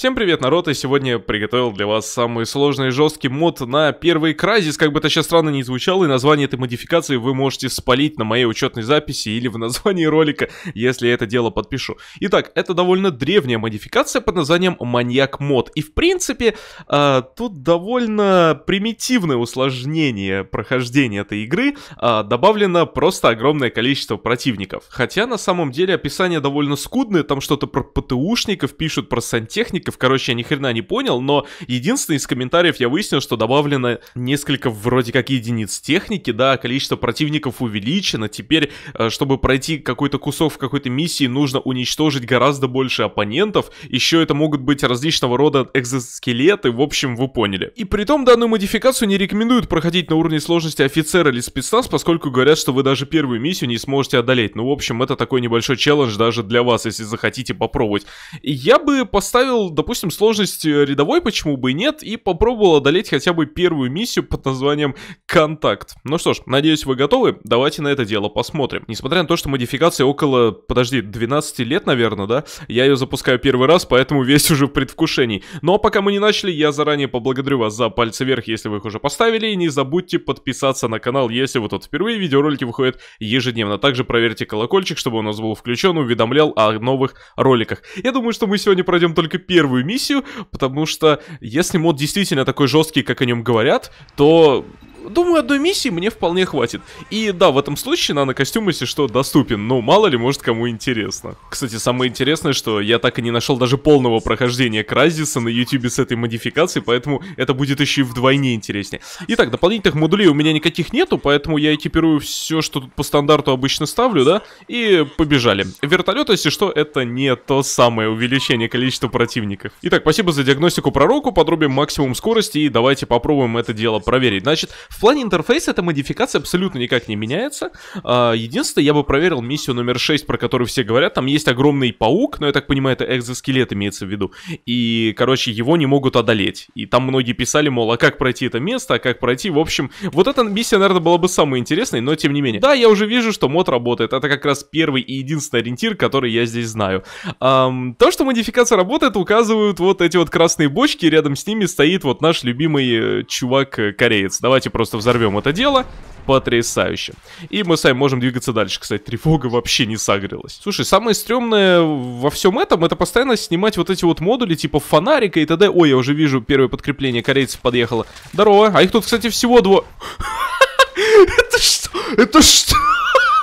Всем привет, народ, и сегодня приготовил для вас самый сложный и жесткий мод на первый Кразис, как бы это сейчас странно не звучало, и название этой модификации вы можете спалить на моей учетной записи или в названии ролика, если я это дело подпишу. Итак, это довольно древняя модификация под названием Маньяк Мод, и в принципе, э, тут довольно примитивное усложнение прохождения этой игры, э, добавлено просто огромное количество противников. Хотя на самом деле описание довольно скудное, там что-то про ПТУшников пишут, про сантехников, комментариев, короче, я ни хрена не понял, но единственный из комментариев я выяснил, что добавлено несколько вроде как единиц техники, да, количество противников увеличено, теперь, э, чтобы пройти какой-то кусок в какой-то миссии, нужно уничтожить гораздо больше оппонентов, еще это могут быть различного рода экзоскелеты, в общем, вы поняли. И при том данную модификацию не рекомендуют проходить на уровне сложности офицер или спецназ, поскольку говорят, что вы даже первую миссию не сможете одолеть. Ну, в общем, это такой небольшой челлендж даже для вас, если захотите попробовать. Я бы поставил допустим, сложность рядовой, почему бы и нет, и попробовал одолеть хотя бы первую миссию под названием «Контакт». Ну что ж, надеюсь, вы готовы? Давайте на это дело посмотрим. Несмотря на то, что модификация около, подожди, 12 лет, наверное, да? Я ее запускаю первый раз, поэтому весь уже в предвкушении. Но пока мы не начали, я заранее поблагодарю вас за пальцы вверх, если вы их уже поставили, и не забудьте подписаться на канал, если вы тут впервые, видеоролики выходят ежедневно. Также проверьте колокольчик, чтобы у нас был включен, уведомлял о новых роликах. Я думаю, что мы сегодня пройдем только первый первую миссию, потому что если мод действительно такой жесткий, как о нем говорят, то Думаю, одной миссии мне вполне хватит. И да, в этом случае нано-костюм, если что, доступен. Но мало ли, может, кому интересно. Кстати, самое интересное, что я так и не нашел даже полного прохождения Кразиса на YouTube с этой модификацией, поэтому это будет еще и вдвойне интереснее. Итак, дополнительных модулей у меня никаких нету, поэтому я экипирую все, что тут по стандарту обычно ставлю, да, и побежали. Вертолет, если что, это не то самое увеличение количества противников. Итак, спасибо за диагностику пророку, подрубим максимум скорости и давайте попробуем это дело проверить. Значит, в плане интерфейса эта модификация абсолютно никак не меняется. А, единственное, я бы проверил миссию номер 6, про которую все говорят. Там есть огромный паук, но я так понимаю, это экзоскелет имеется в виду. И, короче, его не могут одолеть. И там многие писали, мол, а как пройти это место, а как пройти. В общем, вот эта миссия, наверное, была бы самой интересной, но тем не менее. Да, я уже вижу, что мод работает. Это как раз первый и единственный ориентир, который я здесь знаю. То, что модификация работает, указывают вот эти вот красные бочки, рядом с ними стоит вот наш любимый э, чувак-кореец. Давайте просто взорвем это дело. Потрясающе. И мы сами можем двигаться дальше. Кстати, тревога вообще не сагрилась. Слушай, самое стрёмное во всем этом, это постоянно снимать вот эти вот модули, типа фонарика и т.д. Ой, я уже вижу первое подкрепление корейцев подъехало. Здорово. А их тут, кстати, всего два... Это что? Это что?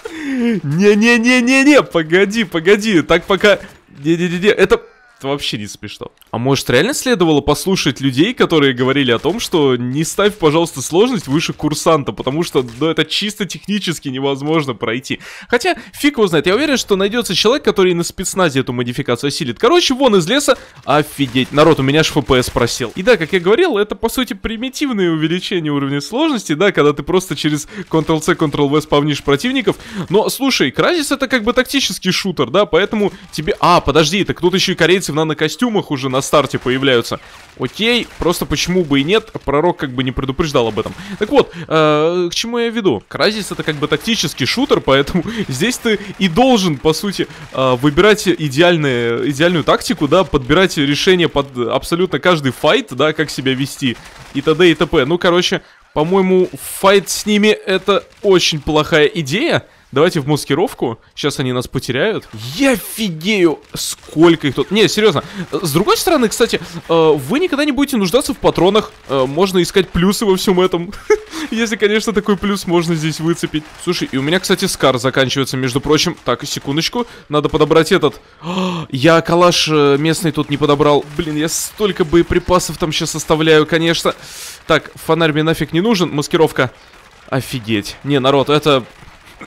Не-не-не-не-не, погоди, погоди, так пока... Не-не-не-не, это... Это вообще не смешно. А может реально следовало послушать людей, которые говорили о том, что не ставь, пожалуйста, сложность выше курсанта, потому что, ну, это чисто технически невозможно пройти. Хотя, фиг его знает, я уверен, что найдется человек, который на спецназе эту модификацию осилит. Короче, вон из леса, офигеть, народ, у меня аж FPS просел. И да, как я говорил, это, по сути, примитивное увеличение уровня сложности, да, когда ты просто через Ctrl-C, Ctrl-V спавнишь противников. Но, слушай, Кразис это как бы тактический шутер, да, поэтому тебе... А, подожди, так тут еще и корейцы в нано-костюмах уже на старте появляются. Окей, просто почему бы и нет, пророк как бы не предупреждал об этом. Так вот, э, к чему я веду? Кразис это как бы тактический шутер, поэтому здесь ты и должен, по сути, э, выбирать идеальные, идеальную тактику, да, подбирать решение под абсолютно каждый файт, да, как себя вести и т.д. и т.п. Ну, короче, по-моему, файт с ними это очень плохая идея. Давайте в маскировку. Сейчас они нас потеряют. Я офигею, сколько их тут. Не, серьезно. С другой стороны, кстати, э, вы никогда не будете нуждаться в патронах. Э, можно искать плюсы во всем этом. Если, конечно, такой плюс можно здесь выцепить. Слушай, и у меня, кстати, скар заканчивается, между прочим. Так, секундочку. Надо подобрать этот. Я калаш э, местный тут не подобрал. Блин, я столько боеприпасов там сейчас оставляю, конечно. Так, фонарь мне нафиг не нужен. Маскировка. Офигеть. Не, народ, это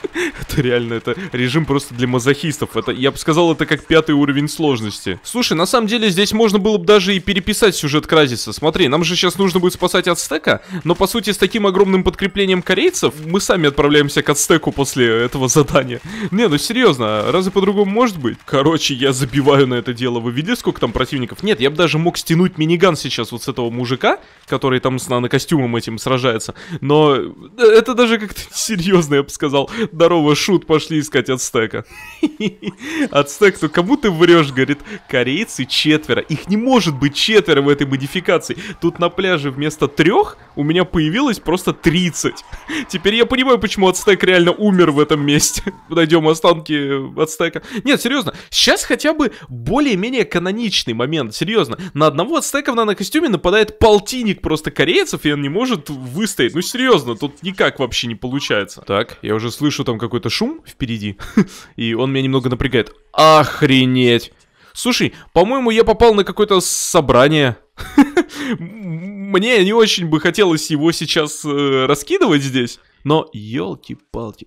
это реально, это режим просто для мазохистов. Это, я бы сказал, это как пятый уровень сложности. Слушай, на самом деле здесь можно было бы даже и переписать сюжет Кразиса. Смотри, нам же сейчас нужно будет спасать Ацтека, но по сути с таким огромным подкреплением корейцев мы сами отправляемся к Ацтеку после этого задания. Не, ну серьезно, разве по-другому может быть? Короче, я забиваю на это дело. Вы видели, сколько там противников? Нет, я бы даже мог стянуть миниган сейчас вот с этого мужика, который там с нано-костюмом этим сражается. Но это даже как-то серьезно, я бы сказал. Здорово, шут, пошли искать ацтека. Ацтек, ну кому ты врешь, говорит, корейцы четверо. Их не может быть четверо в этой модификации. Тут на пляже вместо трех у меня появилось просто 30. Теперь я понимаю, почему ацтек реально умер в этом месте. Найдем останки ацтека. Нет, серьезно, сейчас хотя бы более-менее каноничный момент. Серьезно, на одного ацтека в нанокостюме нападает полтинник просто корейцев, и он не может выстоять. Ну серьезно, тут никак вообще не получается. Так, я уже слышу там какой-то шум впереди, и он меня немного напрягает. Охренеть! Слушай, по-моему, я попал на какое-то собрание. Мне не очень бы хотелось его сейчас э, раскидывать здесь. Но, елки-палки,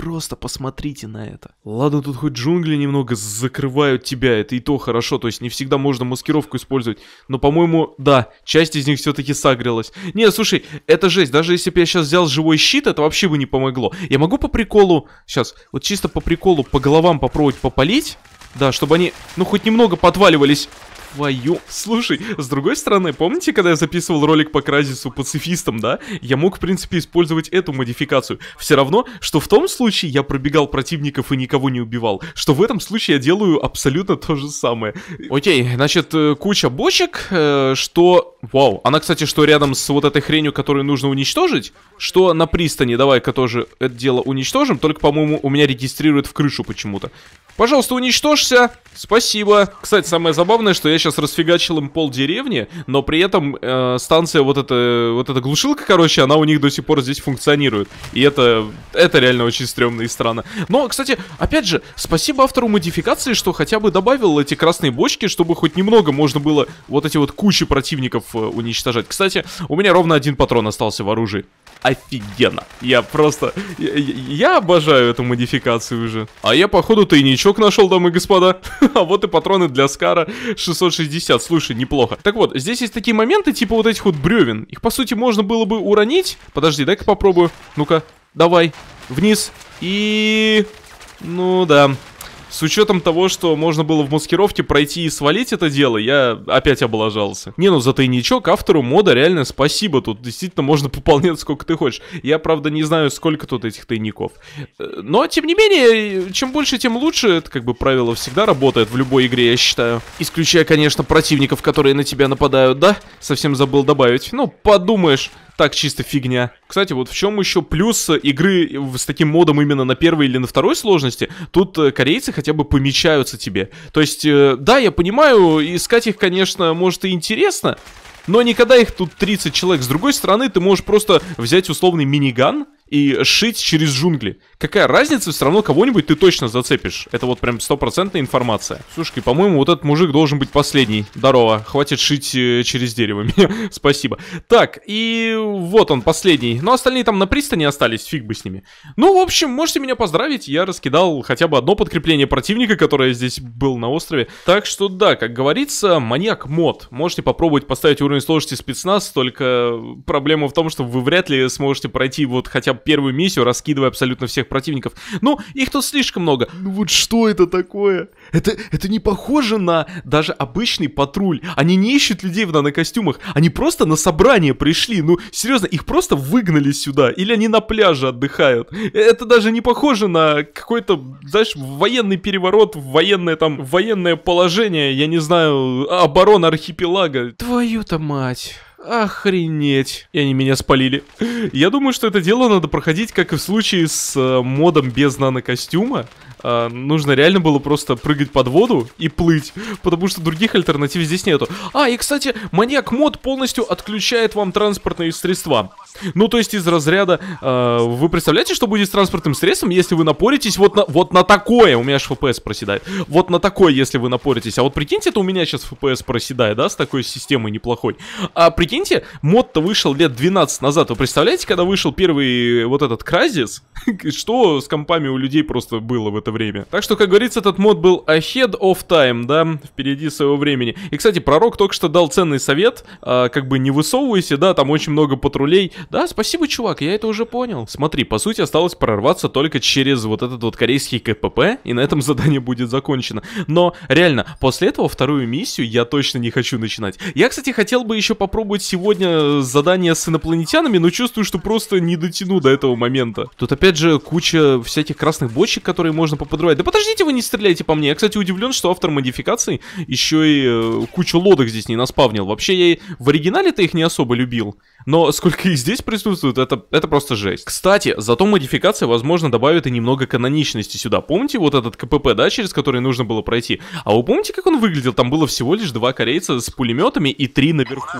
просто посмотрите на это. Ладно, тут хоть джунгли немного закрывают тебя, это и то хорошо, то есть не всегда можно маскировку использовать. Но, по-моему, да, часть из них все-таки сагрилась. Не, слушай, это жесть, даже если бы я сейчас взял живой щит, это вообще бы не помогло. Я могу по приколу, сейчас, вот чисто по приколу по головам попробовать попалить? Да, чтобы они, ну, хоть немного подваливались твою... Слушай, с другой стороны, помните, когда я записывал ролик по Кразису пацифистам, да? Я мог, в принципе, использовать эту модификацию. Все равно, что в том случае я пробегал противников и никого не убивал, что в этом случае я делаю абсолютно то же самое. Окей, значит, э, куча бочек, э, что... Вау, она, кстати, что рядом с вот этой хренью, которую нужно уничтожить, что на пристани, давай-ка тоже это дело уничтожим, только, по-моему, у меня регистрирует в крышу почему-то. Пожалуйста, уничтожься. Спасибо. Кстати, самое забавное, что я сейчас расфигачил им пол деревни, но при этом э, станция, вот эта, вот эта глушилка, короче, она у них до сих пор здесь функционирует. И это, это реально очень стрёмно и странно. Но, кстати, опять же, спасибо автору модификации, что хотя бы добавил эти красные бочки, чтобы хоть немного можно было вот эти вот кучи противников э, уничтожать. Кстати, у меня ровно один патрон остался в оружии офигенно. Я просто... Я, я обожаю эту модификацию уже. А я, походу, тайничок нашел, дамы и господа. а вот и патроны для Скара 660. Слушай, неплохо. Так вот, здесь есть такие моменты, типа вот этих вот бревен. Их, по сути, можно было бы уронить. Подожди, дай-ка попробую. Ну-ка, давай. Вниз. И... Ну да. С учетом того, что можно было в маскировке пройти и свалить это дело, я опять облажался. Не, ну за тайничок автору мода реально спасибо. Тут действительно можно пополнять сколько ты хочешь. Я, правда, не знаю, сколько тут этих тайников. Э, но, тем не менее, чем больше, тем лучше. Это как бы правило всегда работает в любой игре, я считаю. Исключая, конечно, противников, которые на тебя нападают, да? Совсем забыл добавить. Ну, подумаешь так чисто фигня. Кстати, вот в чем еще плюс игры с таким модом именно на первой или на второй сложности, тут э, корейцы хотя бы помечаются тебе. То есть, э, да, я понимаю, искать их, конечно, может и интересно, но никогда их тут 30 человек. С другой стороны, ты можешь просто взять условный миниган, и шить через джунгли. Какая разница, все равно кого-нибудь ты точно зацепишь. Это вот прям стопроцентная информация. Слушай, по-моему, вот этот мужик должен быть последний. Здорово, хватит шить э, через дерево Спасибо. Так, и вот он, последний. Но остальные там на пристани остались, фиг бы с ними. Ну, в общем, можете меня поздравить. Я раскидал хотя бы одно подкрепление противника, которое здесь был на острове. Так что да, как говорится, маньяк мод. Можете попробовать поставить уровень сложности спецназ, только проблема в том, что вы вряд ли сможете пройти вот хотя бы первую миссию, раскидывая абсолютно всех противников. Ну, их тут слишком много. Ну вот что это такое? Это, это не похоже на даже обычный патруль. Они не ищут людей в нанокостюмах. Они просто на собрание пришли. Ну, серьезно, их просто выгнали сюда. Или они на пляже отдыхают. Это даже не похоже на какой-то, знаешь, военный переворот, военное там, военное положение, я не знаю, оборона архипелага. Твою-то мать. Охренеть. И они меня спалили. Я думаю, что это дело надо проходить, как и в случае с э, модом без нанокостюма. Э, нужно реально было просто прыгать под воду и плыть, потому что других альтернатив здесь нету. А, и, кстати, маньяк мод полностью отключает вам транспортные средства. Ну, то есть из разряда, э, вы представляете, что будет с транспортным средством, если вы напоритесь вот на, вот на такое, у меня аж FPS проседает, вот на такое, если вы напоритесь. А вот прикиньте, это у меня сейчас FPS проседает, да, с такой системой неплохой. А прикиньте, мод-то вышел лет 12 назад. Вы представляете, когда вышел первый вот этот Кразис, что с компами у людей просто было в это это время. Так что, как говорится, этот мод был ahead of time, да, впереди своего времени. И, кстати, пророк только что дал ценный совет, а, как бы не высовывайся, да, там очень много патрулей. Да, спасибо, чувак, я это уже понял. Смотри, по сути, осталось прорваться только через вот этот вот корейский КПП, и на этом задание будет закончено. Но, реально, после этого вторую миссию я точно не хочу начинать. Я, кстати, хотел бы еще попробовать сегодня задание с инопланетянами, но чувствую, что просто не дотяну до этого момента. Тут, опять же, куча всяких красных бочек, которые можно поподрывать. Да подождите, вы не стреляйте по мне. Я, кстати, удивлен, что автор модификаций еще и э, кучу лодок здесь не наспавнил. Вообще, я и в оригинале-то их не особо любил. Но сколько их здесь присутствует, это, это просто жесть. Кстати, зато модификация, возможно, добавит и немного каноничности сюда. Помните вот этот КПП, да, через который нужно было пройти? А вы помните, как он выглядел? Там было всего лишь два корейца с пулеметами и три наверху.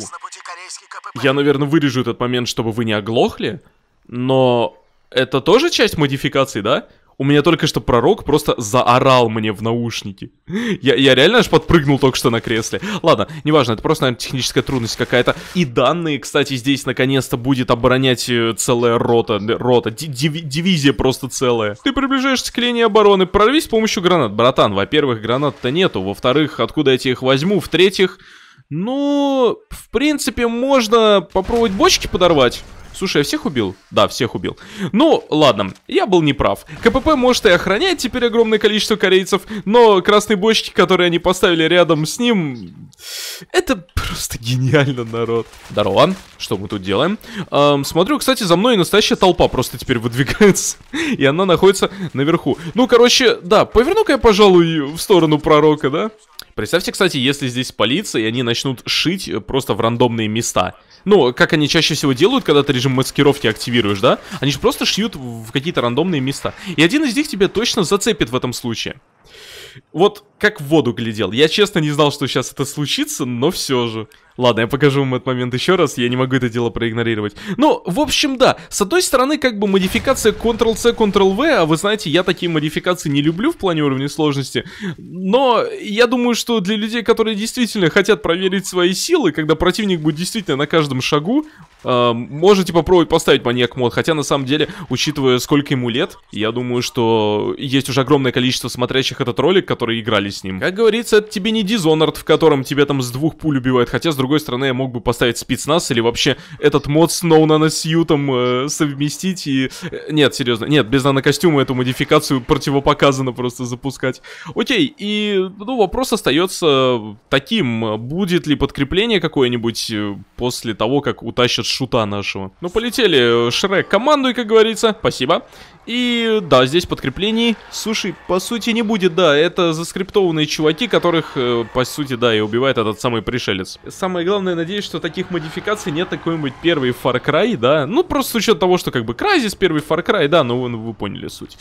Я, наверное, вырежу этот момент, чтобы вы не оглохли. Но это тоже часть модификации, да? У меня только что пророк просто заорал мне в наушники. Я, я реально аж подпрыгнул только что на кресле. Ладно, неважно, это просто, наверное, техническая трудность какая-то. И данные, кстати, здесь наконец-то будет оборонять э, целая рота. Рота, див дивизия просто целая. Ты приближаешься к линии обороны, прорвись с помощью гранат. Братан, во-первых, гранат-то нету. Во-вторых, откуда я тебе их возьму? В-третьих, ну, в принципе, можно попробовать бочки подорвать. Слушай, я всех убил? Да, всех убил. Ну, ладно, я был неправ. КПП может и охранять теперь огромное количество корейцев, но красные бочки, которые они поставили рядом с ним... Это просто гениально, народ. Здорово, что мы тут делаем? Эм, смотрю, кстати, за мной настоящая толпа просто теперь выдвигается, и она находится наверху. Ну, короче, да, поверну-ка я, пожалуй, в сторону пророка, да? Представьте, кстати, если здесь полиция, и они начнут шить просто в рандомные места. Ну, как они чаще всего делают, когда ты режим маскировки активируешь, да? Они же просто шьют в какие-то рандомные места. И один из них тебя точно зацепит в этом случае. Вот как в воду глядел. Я честно не знал, что сейчас это случится, но все же. Ладно, я покажу вам этот момент еще раз, я не могу это дело проигнорировать. Ну, в общем, да, с одной стороны, как бы модификация Ctrl-C, Ctrl-V, а вы знаете, я такие модификации не люблю в плане уровня сложности, но я думаю, что для людей, которые действительно хотят проверить свои силы, когда противник будет действительно на каждом шагу, э, можете попробовать поставить маньяк мод, хотя на самом деле, учитывая сколько ему лет, я думаю, что есть уже огромное количество смотрящих этот ролик, которые играли с ним. Как говорится, это тебе не Dishonored, в котором тебя там с двух пуль убивают, хотя с другой другой стороны, я мог бы поставить спецназ или вообще этот мод с ноу наносьютом э, совместить и... Э, нет, серьезно, нет, без нанокостюма эту модификацию противопоказано просто запускать. Окей, и, ну, вопрос остается таким, будет ли подкрепление какое-нибудь э, после того, как утащат шута нашего. Ну, полетели, Шрек, командуй, как говорится, спасибо. И да, здесь подкреплений, слушай, по сути не будет, да, это заскриптованные чуваки, которых, э, по сути, да, и убивает этот самый пришелец. Самое главное, надеюсь, что таких модификаций нет такой-нибудь первый Far Cry, да, ну просто с учетом того, что как бы Crysis первый Far Cry, да, ну вы, вы поняли суть.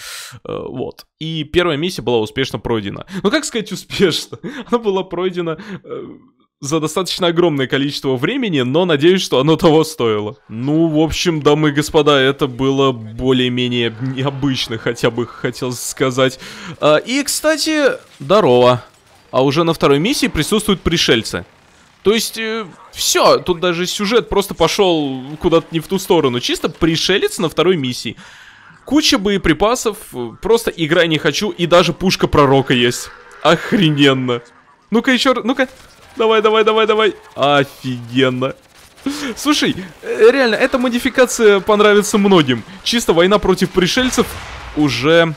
Э, вот. И первая миссия была успешно пройдена. Ну как сказать успешно? Она была пройдена... Э, за достаточно огромное количество времени, но надеюсь, что оно того стоило. Ну, в общем, дамы и господа, это было более-менее необычно, хотя бы хотел сказать. А, и, кстати, здорово. А уже на второй миссии присутствуют пришельцы. То есть, э, все, тут даже сюжет просто пошел куда-то не в ту сторону. Чисто пришелец на второй миссии. Куча боеприпасов, просто играй не хочу, и даже пушка пророка есть. Охрененно. Ну-ка еще, ну-ка, Давай, давай, давай, давай. Офигенно. Слушай, э, реально, эта модификация понравится многим. Чисто война против пришельцев уже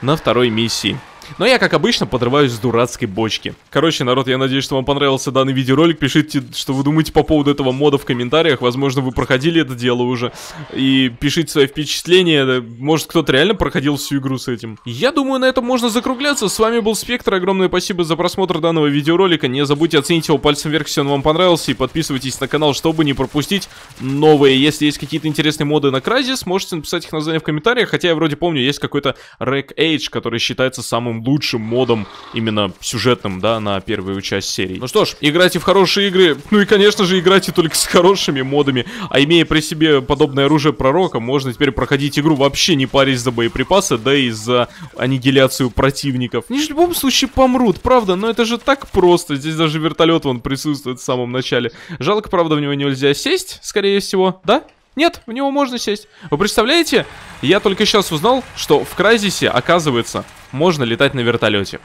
на второй миссии. Но я, как обычно, подрываюсь с дурацкой бочки. Короче, народ, я надеюсь, что вам понравился данный видеоролик. Пишите, что вы думаете по поводу этого мода в комментариях. Возможно, вы проходили это дело уже. И пишите свои впечатления. Может, кто-то реально проходил всю игру с этим. Я думаю, на этом можно закругляться. С вами был Спектр. Огромное спасибо за просмотр данного видеоролика. Не забудьте оценить его пальцем вверх, если он вам понравился. И подписывайтесь на канал, чтобы не пропустить новые. Если есть какие-то интересные моды на Crysis, можете написать их название в комментариях. Хотя я вроде помню, есть какой-то Rack Age, который считается самым лучшим модом, именно сюжетным, да, на первую часть серии. Ну что ж, играйте в хорошие игры, ну и, конечно же, играйте только с хорошими модами, а имея при себе подобное оружие пророка, можно теперь проходить игру вообще не парясь за боеприпасы, да и за аннигиляцию противников. Они же в любом случае помрут, правда, но это же так просто, здесь даже вертолет вон присутствует в самом начале. Жалко, правда, в него нельзя сесть, скорее всего, да? Нет, в него можно сесть. Вы представляете? Я только сейчас узнал, что в Крайзисе, оказывается, можно летать на вертолете.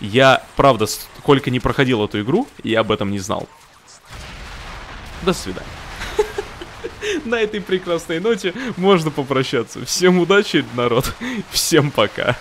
Я, правда, сколько не проходил эту игру, я об этом не знал. До свидания. На этой прекрасной ноте можно попрощаться. Всем удачи, народ. Всем пока.